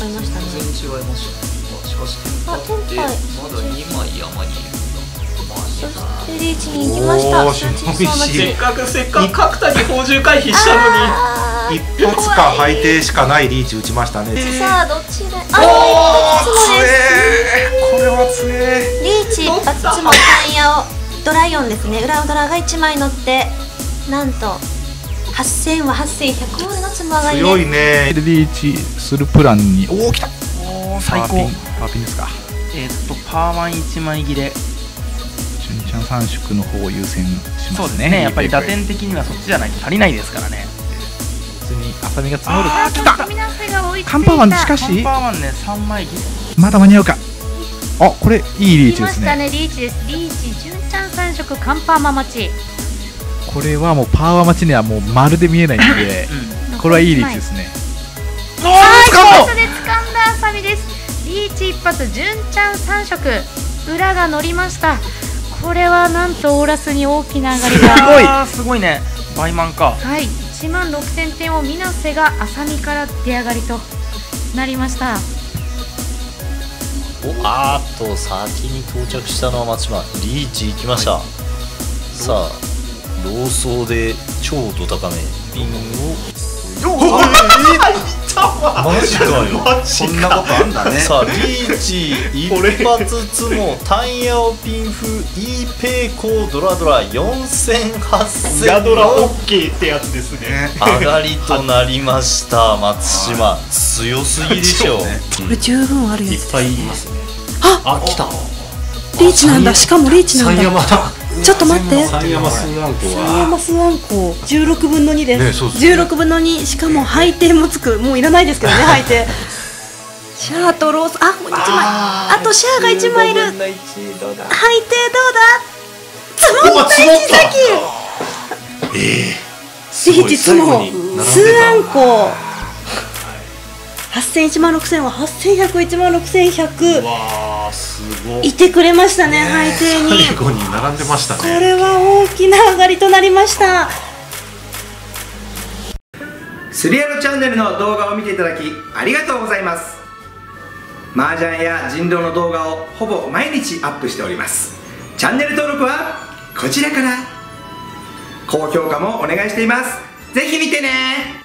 ありましたね全然違いましたねあしかしあテンパってテンパイまだ2枚山にいるんだまあいいそなしてリーチに行きましたかくせっかく角田に宝珠回避したのに。あー一発かないリーチ打ちましたね。さあどっちで？おあー一発も強です。えこれは強えリーチ一発つもタイヤをドライオンですね。裏ドラが1枚乗ってなんと8000は8100までのつも上がり強でいね。リーチするプランに。おお来た。おー最高。パーピンパーピンですか。えーっとパーマン1枚切れ。純ちゃん三色の方を優先しますね。そうですね。やっぱり打点的にはそっちじゃないと足りないですからね。別に浅見が募る。あー来た。カンパーマンしかカンしパーマンね3枚切れまだ間に合うか。あこれいいリー来ましチですね。たね。リーチです。リーチ純ちゃん三色カンパーマ待ちこれはもうパワー待ちにはもうまるで見えないんでこれはいいリーチですね。はい一発で掴んだあさみです。リーチ一発純ちゃん三色。裏が乗りました。これはなんとオーラスに大きな上がりが。すごい！すごいね。倍満か。はい。1万6000点を水瀬があさみから出上がりとなりましたおあーっと先に到着したのは松島。リーチ行きました、さあ老僧で超ド高め。ピンをマジかよ。そんなことあんだね。さあリーチ一発つもタイヤをピンフ E ペイコードラドラ40008000ヤドラオッケーってやつですね。上がりとなりました松島。強すぎでしょこれ十分あるやつ。いっぱいいますね。ああ来た。リーチなんだ。しかもリーチなんだ。三山ちょっと待って。三山スーアンコ三山スワンコ。16分の2です、ね。そうそう16分の2しかも配定もつく。もういらないですけどね 配定シャーとロース。あもう1枚あとシャーが1枚いる。配定どうだ？積もった石崎。リーチ積もスーアンコ8000 1万6000は8100 1万6100わーすごいいてくれましたね配定に。最後に並んでましたこねれは大きな上がりとなりました。スリアルチャンネルの動画を見ていただきありがとうございます。麻雀や人狼の動画をほぼ毎日アップしております。チャンネル登録はこちらから。高評価もお願いしています。ぜひ見てね